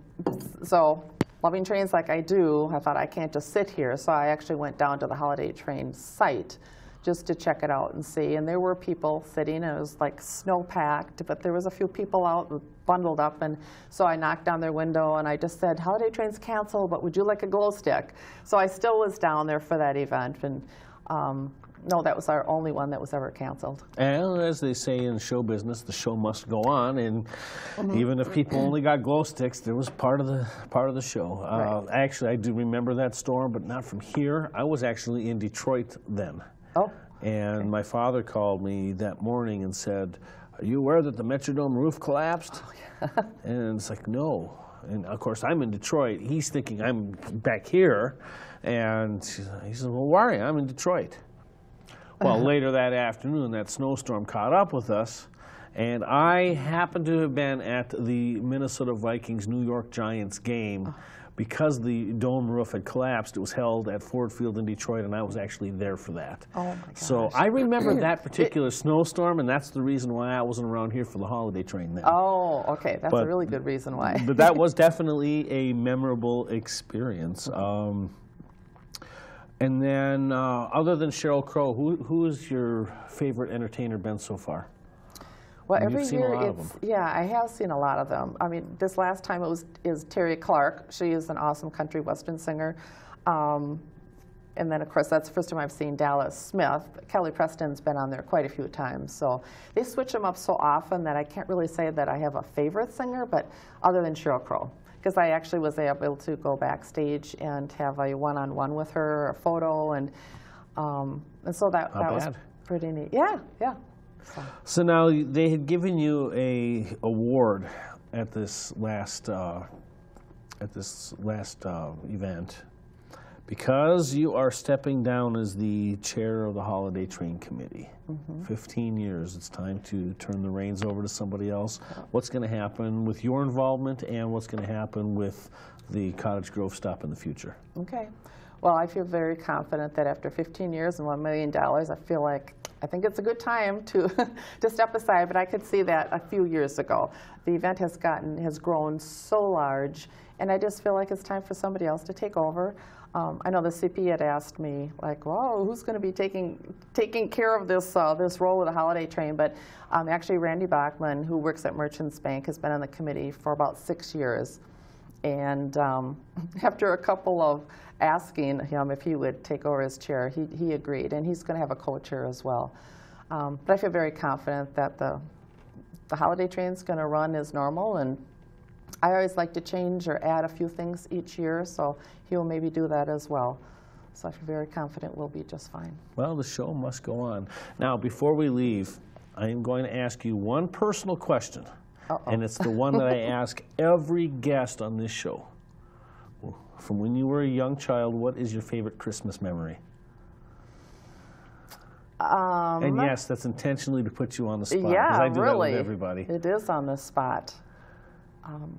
Speaker 12: so, loving trains like I do, I thought I can't just sit here. So I actually went down to the Holiday Train site just to check it out and see. And there were people sitting, and it was like snow packed, but there was a few people out bundled up. And so I knocked on their window and I just said, Holiday Train's canceled, but would you like a glow stick? So I still was down there for that event. And um, no, that was our only one that was ever canceled.
Speaker 1: And as they say in show business, the show must go on. And
Speaker 12: Mhm.
Speaker 1: even if people only got glow sticks, there was part of the part of the show. Uh, actually, I do remember that storm, but not from here. I was actually in Detroit then.
Speaker 12: Oh.
Speaker 1: And my father called me that morning and said, "Are you aware that the Metrodome roof collapsed?" Oh, and it's like, "No." And of course, I'm in Detroit. He's thinking I'm back here, and he says, "Well, why? are you?" I'm in Detroit. Well, uh-huh. later that afternoon, that snowstorm caught up with us, and I happened to have been at the Minnesota Vikings New York Giants game. Oh. Because the dome roof had collapsed, it was held at Ford Field in Detroit, and I was actually there for that.
Speaker 12: Oh my gosh.
Speaker 1: So I remember that particular snowstorm, and that's the reason why I wasn't around here for the holiday train then.
Speaker 12: Oh, okay. That's a really good reason why.
Speaker 1: but that was definitely a memorable experience. Um, and then, uh, other than Sheryl Crow, who who is your favorite entertainer been so far?
Speaker 12: Well, every
Speaker 1: you've seen a
Speaker 12: year it's yeah, I have seen a lot of them. I mean, this last time it was is Terri Clark. She is an awesome country western singer. Um, and then, of course, that's the first time I've seen Dallas Smith. Kelly Prescott's been on there quite a few times. So they switch them up so often that I can't really say that I have a favorite singer, but other than Sheryl Crow. Because I actually was able to go backstage and have a one-on-one with her, a photo, and um, and so that,
Speaker 1: Not
Speaker 12: that was pretty neat. Yeah, yeah. So.
Speaker 1: So now they had given you a award at this last uh, at this last uh, event because you are stepping down as the chair of the holiday train committee.
Speaker 12: Mhm.
Speaker 1: 15 years. It's time to turn the reins over to somebody else. What's going to happen with your involvement, and what's going to happen with the Cottage Grove stop in the future?
Speaker 12: Okay. Well, I feel very confident that after 15 years and $1 million, I feel like I think it's a good time to, to step aside, but I could see that a few years ago. The event has gotten, has grown so large, and I just feel like it's time for somebody else to take over. Um, I know the CP had asked me, like, well, who's going to be taking, taking care of this, uh, this role of the holiday train? But um, actually, Randy Bachman, who works at Merchants Bank, has been on the committee for about six years. And um, after a couple of asking him if he would take over as chair, he, he agreed, and he's going to have a co-chair as well. Um, but I feel very confident that the, the holiday train's going to run as normal, and I always like to change or add a few things each year, so he'll maybe do that as well. So I feel very confident we'll be just fine.
Speaker 1: Well, the show must go on. Now, before we leave, I am going to ask you one personal question, and it's the one that I ask every guest on this show. From when you were a young child, what is your favorite Christmas memory?
Speaker 12: Um,
Speaker 1: and yes, that's intentionally to put you on the spot.
Speaker 12: Yeah,
Speaker 1: I do
Speaker 12: really.
Speaker 1: that with everybody.
Speaker 12: It is on the spot. Um,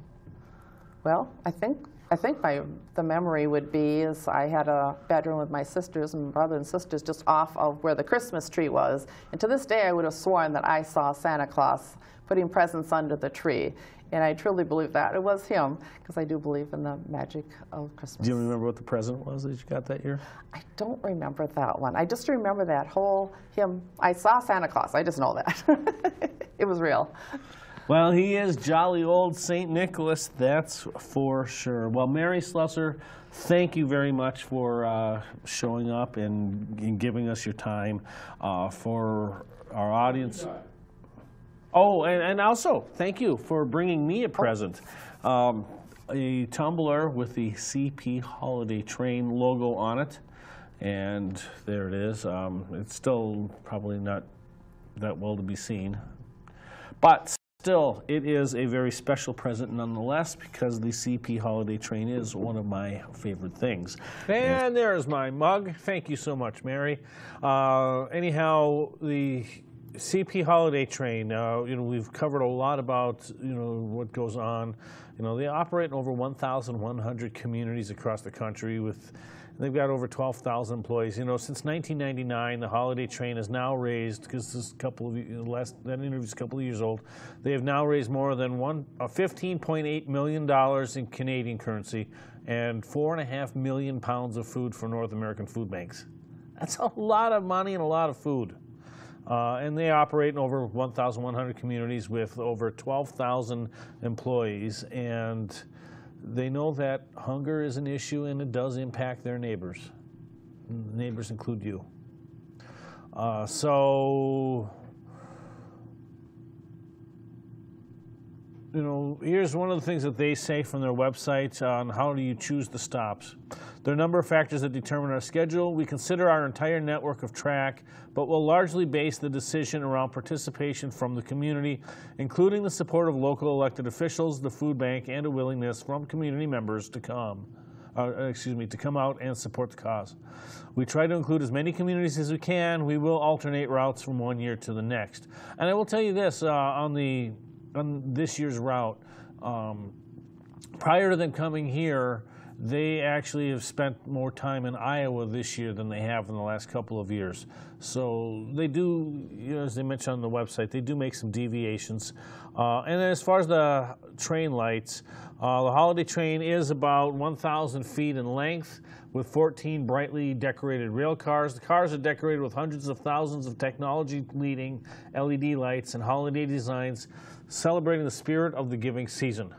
Speaker 12: well, I think I think my the memory would be is I had a bedroom with my sisters and brother and sisters just off of where the Christmas tree was, and to this day I would have sworn that I saw Santa Claus putting presents under the tree, and I truly believe that it was him because I do believe in the magic of Christmas.
Speaker 1: Do you remember what the present was that you got that year?
Speaker 12: I don't remember that one. I just remember that whole him. I saw Santa Claus. I just know that it was real.
Speaker 1: Well, he is jolly old St. Nicholas, that's for sure. Well, Mary Slusser, thank you very much for uh, showing up and, and giving us your time uh, for our audience. Oh, and, and also, thank you for bringing me a present. Um, a tumbler with the CP Holiday Train logo on it. And there it is. Um, it's still probably not that well to be seen. But still, it is a very special present nonetheless because the CP Holiday Train is one of my favorite things. And there's my mug. Thank you so much, Mary. Uh, anyhow, the CP Holiday Train, uh, you know, we've covered a lot about, you know, what goes on. You know, they operate in over 1,100 communities across the country with They've got over 12,000 employees. You know, since 1999, the Holiday Train has now raised, because this couple of you know, last that interview's a couple of years old, they have now raised more than one uh, 15.8 million dollars in Canadian currency and four and a half million pounds of food for North American food banks. That's a lot of money and a lot of food. Uh, and they operate in over 1,100 communities with over 12,000 employees. And they know that hunger is an issue and it does impact their neighbors. Neighbors include you. Uh, so, you know, here's one of the things that they say from their website on how do you choose the stops. There are a number of factors that determine our schedule. We consider our entire network of track, but will largely base the decision around participation from the community, including the support of local elected officials, the food bank, and a willingness from community members to come. Uh, excuse me, to come out and support the cause. We try to include as many communities as we can. We will alternate routes from one year to the next. And I will tell you this uh, on the on this year's route. Um, prior to them coming here, they actually have spent more time in Iowa this year than they have in the last couple of years. So they do, you know, as they mentioned on the website, they do make some deviations. Uh, and as far as the train lights, uh, the holiday train is about 1,000 feet in length with 14 brightly decorated rail cars. The cars are decorated with hundreds of thousands of technology leading LED lights and holiday designs celebrating the spirit of the giving season.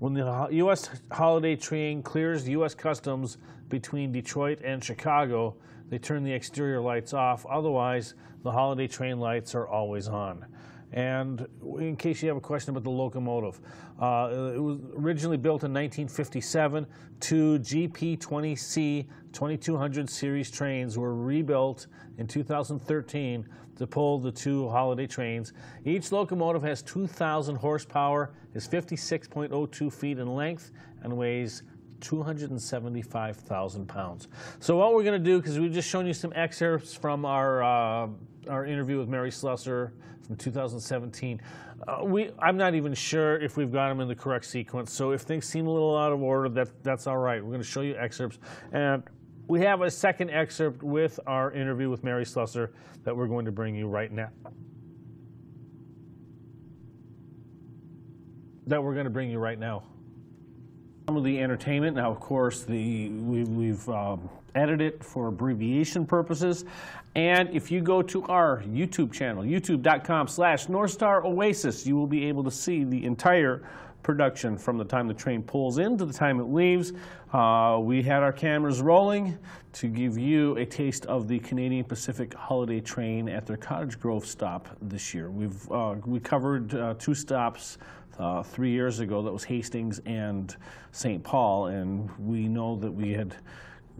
Speaker 1: When the U.S. holiday train clears U.S. customs between Detroit and Chicago, they turn the exterior lights off. Otherwise, the holiday train lights are always on. And in case you have a question about the locomotive, uh, it was originally built in 1957. Two GP20C 2200 series trains were rebuilt in 2013 to pull the two holiday trains. Each locomotive has 2,000 horsepower, is 56.02 feet in length, and weighs 275,000 pounds. So what we're going to do, because we've just shown you some excerpts from our uh, our interview with Mary Slusser from 2017. Uh, we, I'm not even sure if we've got them in the correct sequence. So if things seem a little out of order, that, that's all right. We're going to show you excerpts. And we have a second excerpt with our interview with Mary Slusser that we're going to bring you right now. That we're going to bring you right now. Some of the entertainment. Now, of course, the we, we've um, edited it for abbreviation purposes. And if you go to our YouTube channel, youtube.com slash Northstar Oasis, you will be able to see the entire production from the time the train pulls in to the time it leaves. Uh, we had our cameras rolling to give you a taste of the Canadian Pacific Holiday Train at their Cottage Grove stop this year. We've uh, we covered uh, two stops uh, three years ago. That was Hastings and St. Paul, and we know that we had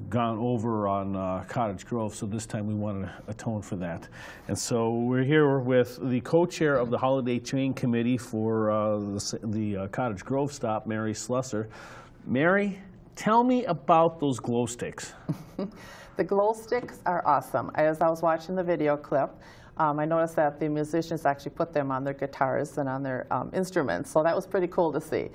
Speaker 1: gone over on uh, Cottage Grove, so this time we want to atone for that. And so we're here with the co-chair of the Holiday Train Committee for uh, the, the uh, Cottage Grove stop, Mary Slusser. Mary, tell me about those glow sticks.
Speaker 12: the glow sticks are awesome. As I was watching the video clip, um, I noticed that the musicians actually put them on their guitars and on their um, instruments, so that was pretty cool to see.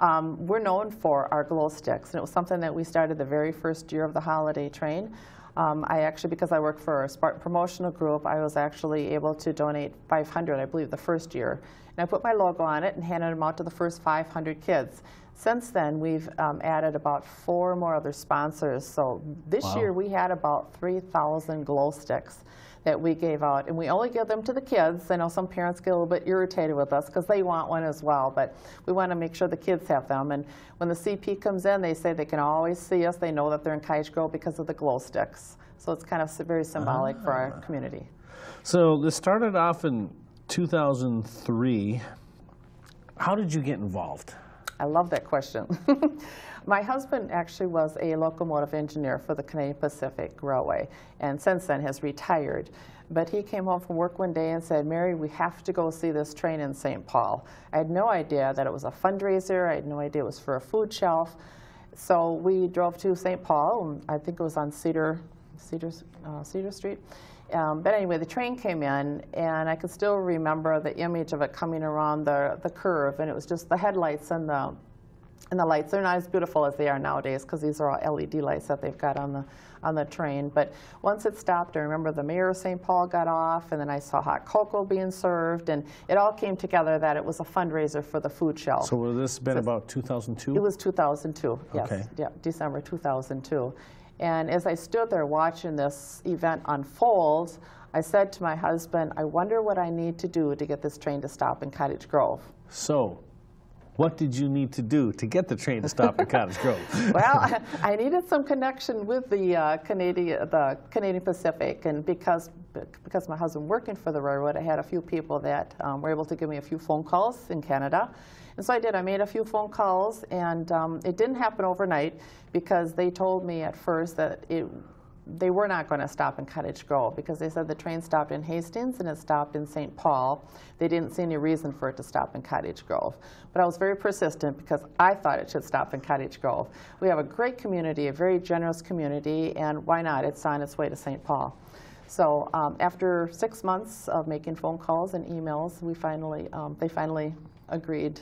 Speaker 12: Um, we're known for our glow sticks, and it was something that we started the very first year of the holiday train. Um, I actually, because I work for a Spartan promotional group, I was actually able to donate 500, I believe, the first year. And I put my logo on it and handed them out to the first 500 kids. Since then, we've um, added about four more other sponsors. So this
Speaker 13: Wow.
Speaker 12: year we had about 3,000 glow sticks that we gave out. And we only give them to the kids. I know some parents get a little bit irritated with us because they want one as well, but we want to make sure the kids have them. And when the CP comes in, they say they can always see us. They know that they're in Cottage Grove because of the glow sticks. So it's kind of very symbolic for our ah. community.
Speaker 1: So this started off in 2003. How did you get involved?
Speaker 12: I love that question. My husband actually was a locomotive engineer for the Canadian Pacific Railway and since then has retired. But he came home from work one day and said, Mary, we have to go see this train in St. Paul. I had no idea that it was a fundraiser. I had no idea it was for a food shelf. So we drove to St. Paul. I think it was on Cedar, Cedar, uh, Cedar Street. Um, but anyway, the train came in, and I could still remember the image of it coming around the, the curve, and it was just the headlights and the and the lights. They're not as beautiful as they are nowadays because these are all LED lights that they've got on the on the train. But once it stopped, I remember the mayor of St. Paul got off, and then I saw hot cocoa being served, and it all came together that it was a fundraiser for the food shelf.
Speaker 1: So would this been about 2002?
Speaker 12: It was 2002, yes.
Speaker 1: Okay.
Speaker 12: Yeah, December 2002. And as I stood there watching this event unfold, I said to my husband, I wonder what I need to do to get this train to stop in Cottage Grove.
Speaker 1: So, what did you need to do to get the train to stop at Cottage Grove?
Speaker 12: well, I, needed some connection with the uh, Canadian, the Canadian Pacific, and because because my husband working for the railroad, I had a few people that um, were able to give me a few phone calls in Canada, and so I did. I made a few phone calls, and um, it didn't happen overnight because they told me at first that it they were not going to stop in Cottage Grove because they said the train stopped in Hastings and it stopped in St. Paul. They didn't see any reason for it to stop in Cottage Grove. But I was very persistent because I thought it should stop in Cottage Grove. We have a great community, a very generous community, and why not? It's on its way to St. Paul. So um, after six months of making phone calls and emails, we finally, um, they finally agreed.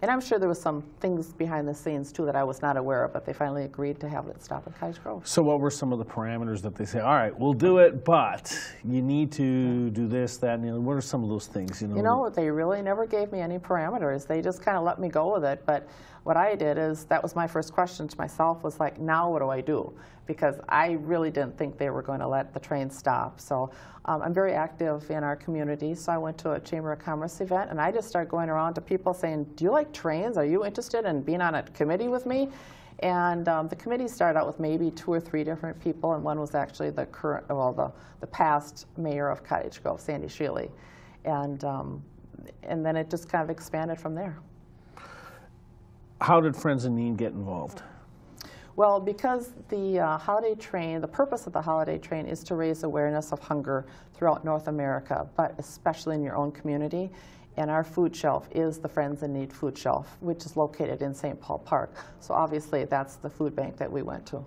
Speaker 12: And I'm sure there was some things behind the scenes too that I was not aware of, but they finally agreed to have it stop at Cottage Grove.
Speaker 1: So, what were some of the parameters that they say? All right, we'll do it, but you need to do this, that, and the other. What are some of those things? You know,
Speaker 12: You know, they really never gave me any parameters. They just kind of let me go with it. But what I did is that was my first question to myself was like, now what do I do? Because I really didn't think they were going to let the train stop. So um, I'm very active in our community. So I went to a Chamber of Commerce event and I just started going around to people saying, do you like trains? Are you interested in being on a committee with me? And um, the committee started out with maybe two or three different people, and one was actually the current, well, the, the past mayor of Cottage Grove, Sandy Shealy. And, um, and then it just kind of expanded from there.
Speaker 1: how did Friends in Need get involved?
Speaker 12: Well, because the uh, holiday train, the purpose of the holiday train is to raise awareness of hunger throughout North America, but especially in your own community. And our food shelf is the Friends in Need food shelf, which is located in St. Paul Park. So obviously, that's the food bank that we went to.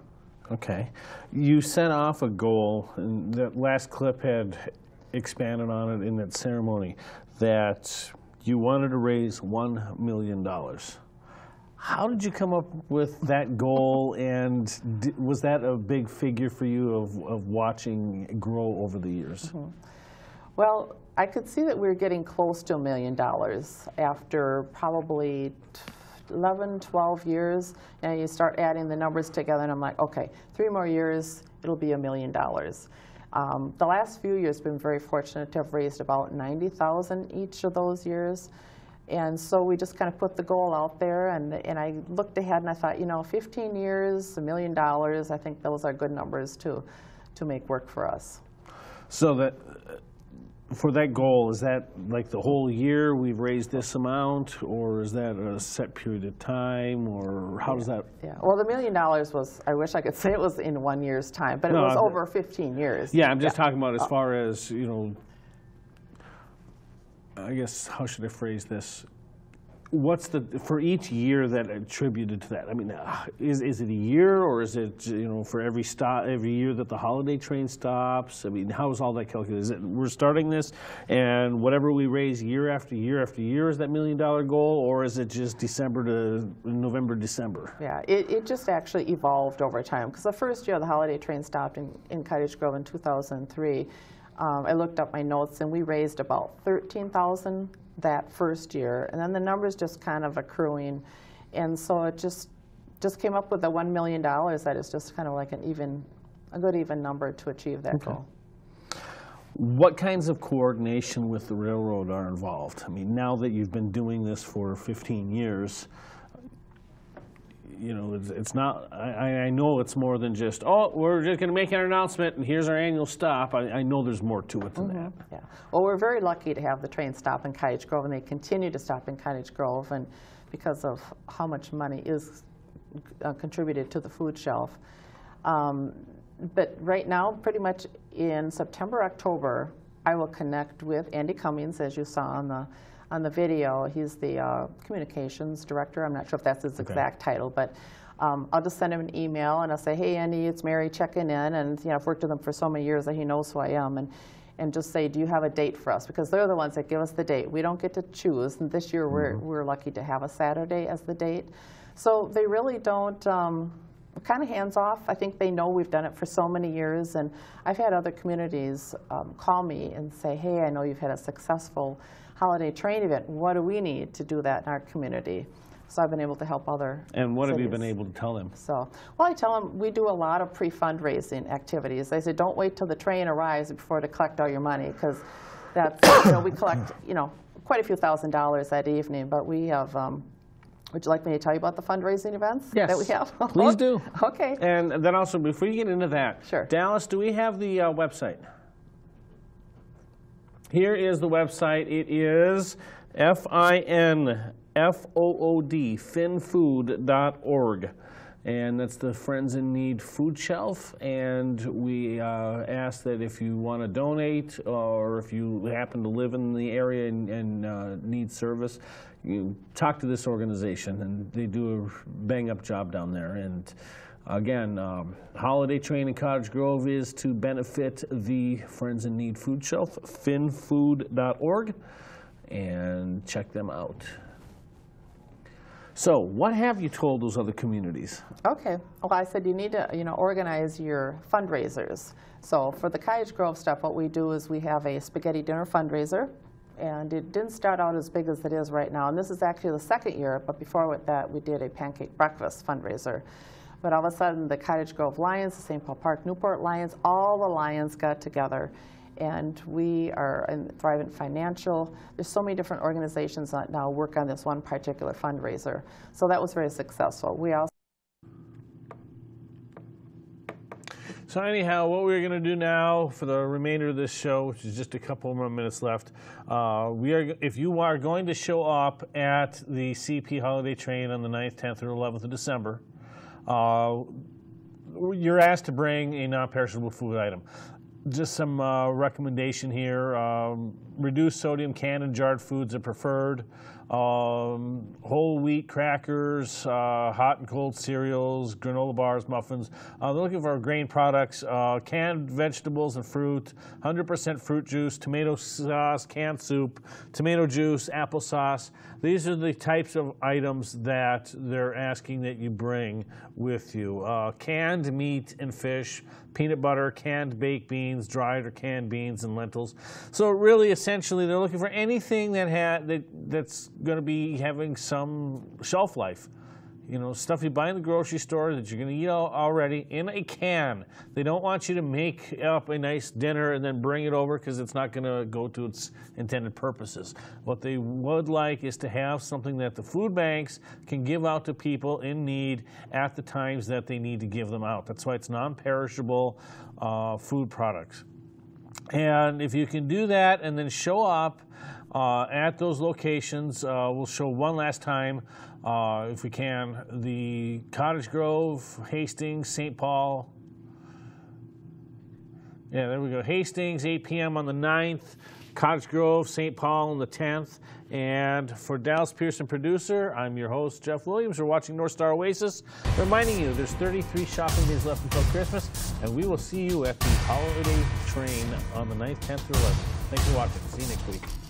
Speaker 1: Okay. You set off a goal, and that last clip had expanded on it in that ceremony, that you wanted to raise $1 million. How did you come up with that goal, and was that a big figure for you of, of watching grow over the years?
Speaker 12: Well, I could see that we were getting close to a million dollars after probably t- 11, 12 years. And you start adding the numbers together, and I'm like, okay, three more years, it'll be a million dollars. Um, the last few years, been very fortunate to have raised about 90,000 each of those years. And so we just kind of put the goal out there, and, and I looked ahead and I thought, you know, 15 years, a million dollars, I think those are good numbers to, to make work for us.
Speaker 1: So that for that goal, is that like the whole year we've raised this amount, or is that a set period of time, or how does that?
Speaker 12: Yeah, well, the million dollars was, I wish I could say it was in one year's time, but it was
Speaker 1: I'm-
Speaker 12: over 15 years.
Speaker 1: Yeah, I'm just talking about as
Speaker 12: Uh,
Speaker 1: far as, you know, I guess, how should I phrase this? What's the, for each year that attributed to that? I mean, uh, is, is it a year or is it, you know, for every stop, every year that the holiday train stops? I mean, how is all that calculated? Is it, we're starting this and whatever we raise year after year after year is that million dollar goal or is it just December to November, December?
Speaker 12: Yeah, it, it just actually evolved over time. Because the first year the holiday train stopped in, in Cottage Grove in 2003, um, I looked up my notes and we raised about 13,000 that first year. And then the numbers just kind of accruing. And so it just just came up with the $1 million that is just kind of like an even, a good even number to achieve that goal.
Speaker 1: what kinds of coordination with the railroad are involved? I mean, now that you've been doing this for 15 years, you know, it's, it's not, I, I know it's more than just, oh, we're just going to make an announcement and here's our annual stop. I, I know there's more to it than that.
Speaker 12: Yeah. Well, we're very lucky to have the train stop in Cottage Grove, and they continue to stop in Cottage Grove, and because of how much money is uh, contributed to the food shelf. Um, but right now, pretty much in September, October, I will connect with Andy Cummings, as you saw on the on the video. He's the uh, communications director. I'm not sure if that's his
Speaker 1: Okay.
Speaker 12: exact title, but um, I'll just send him an email and I'll say, "Hey, Andy, it's Mary checking in," and you know, I've worked with him for so many years that he knows who I am, and and just say, "Do you have a date for us?" Because they're the ones that give us the date. We don't get to choose, and this year we're we're lucky to have a Saturday as the date. So they really don't. Um, kind of hands off. I think they know we've done it for so many years, and I've had other communities um, call me and say, "Hey, I know you've had a successful holiday train event. What do we need to do that in our community?" So I've been able to help other.
Speaker 1: And what have you been able to tell them?
Speaker 12: So, well, I tell them we do a lot of pre-fundraising activities. They say don't wait till the train arrives before to collect all your money because that's you know we collect you know quite a few thousand dollars that evening. But we have. Um, would you like me to tell you about the fundraising events
Speaker 1: Yes.
Speaker 12: that we have?
Speaker 1: Please do.
Speaker 12: Okay.
Speaker 1: And then also, before you get into that,
Speaker 12: Sure.
Speaker 1: Dallas, do we have the uh, website? Here is the website. It is F I N F O O D, finfood.org. And that's the Friends in Need food shelf. And we uh, ask that if you want to donate or if you happen to live in the area and, and uh, need service, you talk to this organization. And they do a bang up job down there. And Again, um, Holiday Train in Cottage Grove is to benefit the Friends in Need food shelf, finfood.org, and check them out. So, what have you told those other communities?
Speaker 12: Okay. Well, I said you need to, you know, organize your fundraisers. So for the Cottage Grove stuff, what we do is we have a spaghetti dinner fundraiser, and it didn't start out as big as it is right now. And this is actually the second year, but before that, we did a pancake breakfast fundraiser. But all of a sudden, the Cottage Grove Lions, the St. Paul Park Newport Lions, all the Lions got together. And we are in Thrivent Financial. There's so many different organizations that now work on this one particular fundraiser. So that was very successful. We also
Speaker 1: So anyhow, what we're going to do now for the remainder of this show, which is just a couple more minutes left, uh, we are. If you are going to show up at the CP Holiday Train on the 9th, 10th, or 11th of December, uh, you're asked to bring a non-perishable food item. Just some uh, recommendation here: um, reduced sodium canned and jarred foods are preferred. Um, whole wheat crackers, uh, hot and cold cereals, granola bars, muffins. Uh, they're looking for grain products, uh, canned vegetables and fruit, 100% fruit juice, tomato sauce, canned soup, tomato juice, applesauce. These are the types of items that they're asking that you bring with you. Uh, canned meat and fish, peanut butter, canned baked beans, dried or canned beans and lentils. So really, essentially, they're looking for anything that ha- that that's going to be having some shelf life. You know, stuff you buy in the grocery store that you're going to eat already in a can. They don't want you to make up a nice dinner and then bring it over because it's not going to go to its intended purposes. What they would like is to have something that the food banks can give out to people in need at the times that they need to give them out. That's why it's non-perishable uh, food products. And if you can do that and then show up uh, at those locations, uh, we'll show one last time, uh, if we can, the Cottage Grove, Hastings, St. Paul. Yeah, there we go. Hastings, 8 p.m. on the 9th. Cottage Grove, St. Paul on the 10th. And for Dallas Pearson producer, I'm your host, Jeff Williams. You're watching North Star Oasis. Reminding you, there's 33 shopping days left until Christmas, and we will see you at the holiday train on the 9th, 10th, or 11th. Thanks for watching. See you next week.